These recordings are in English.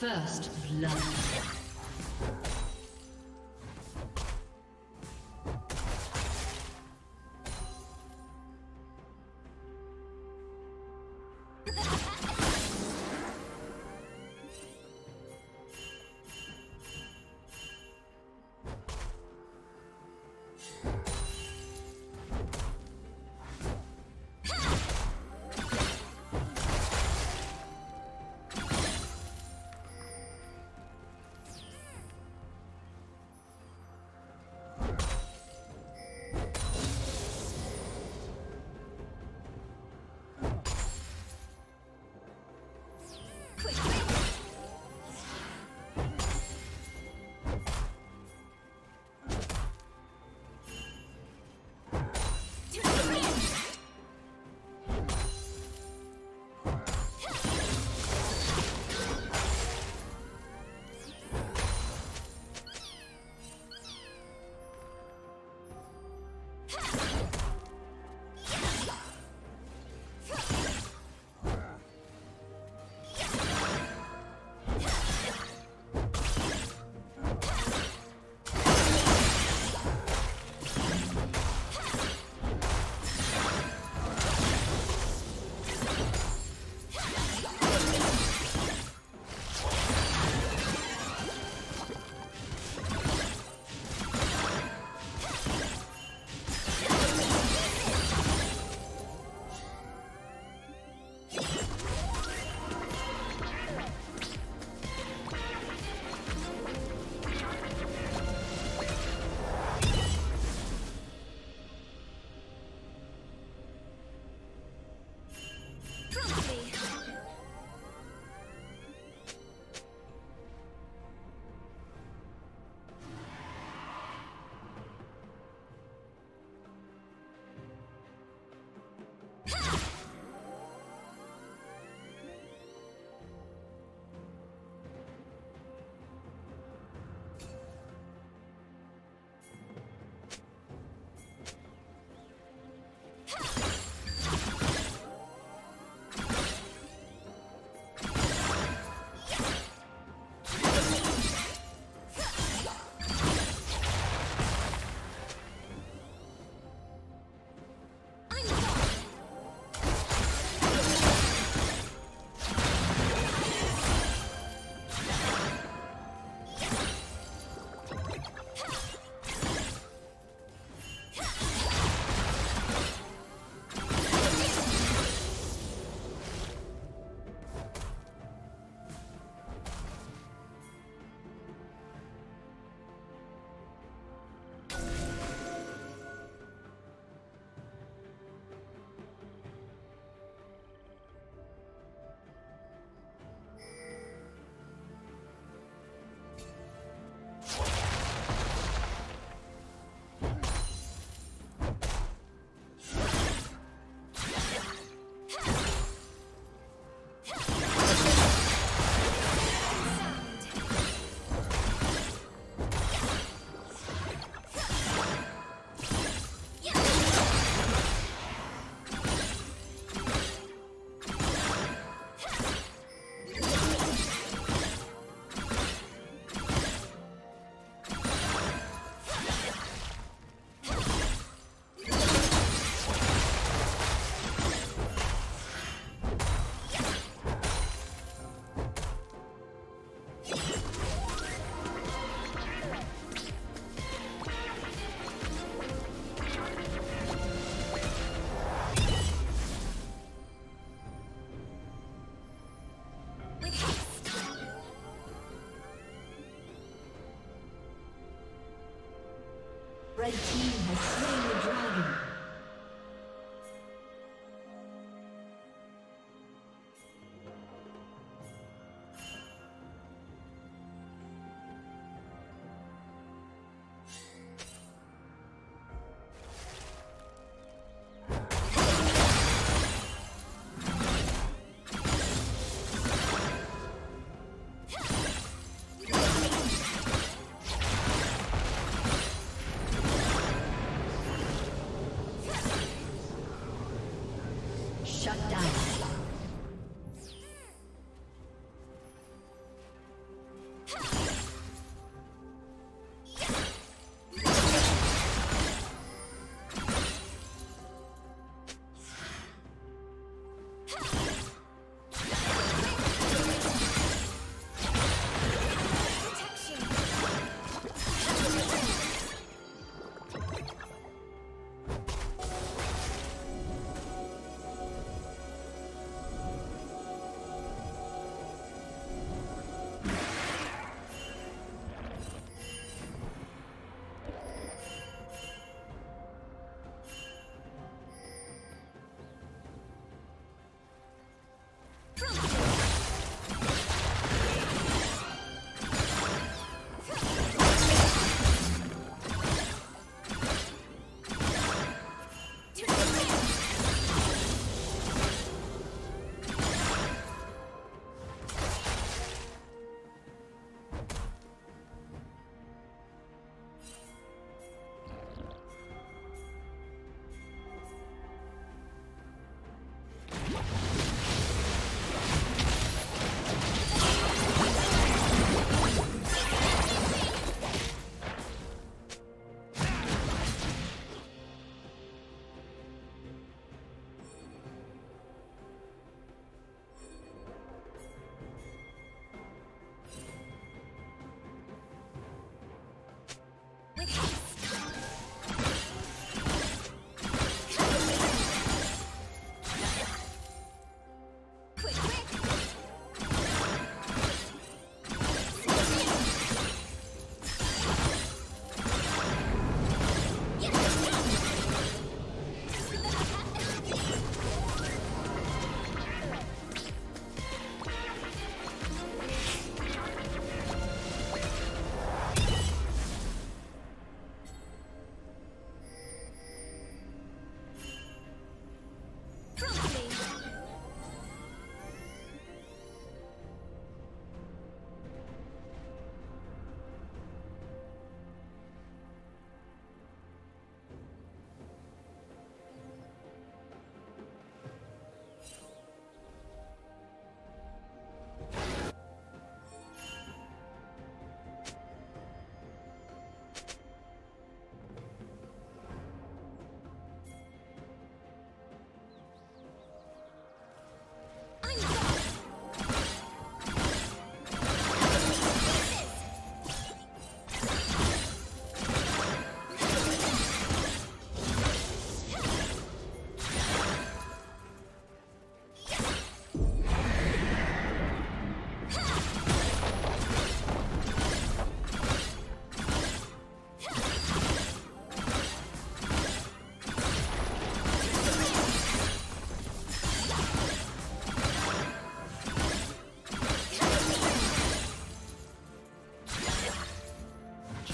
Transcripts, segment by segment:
First blood.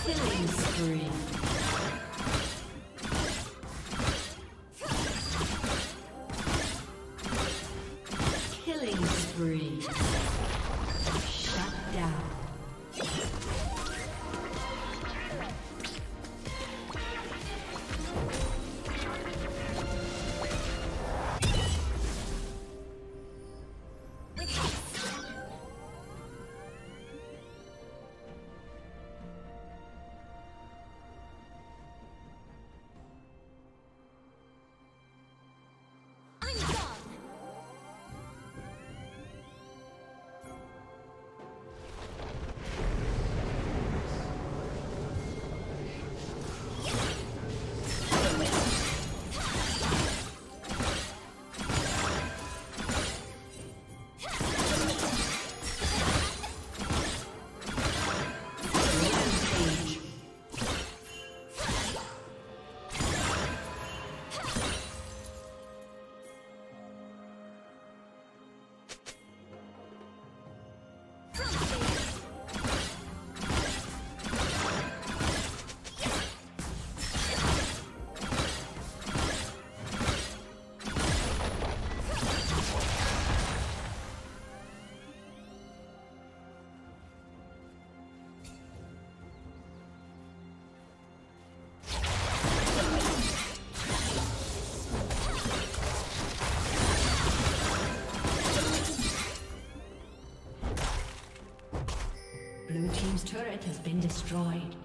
Killing spree. Been destroyed.